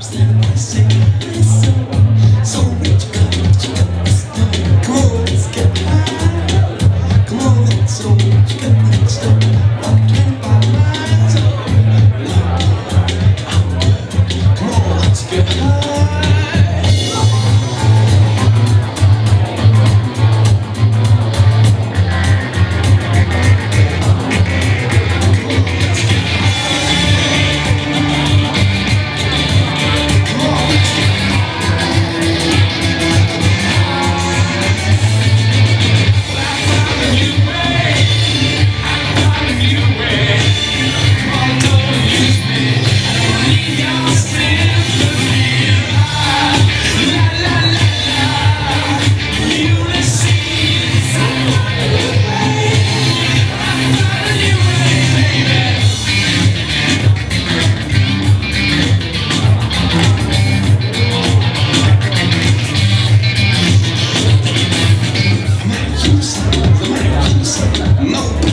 Step by step, No.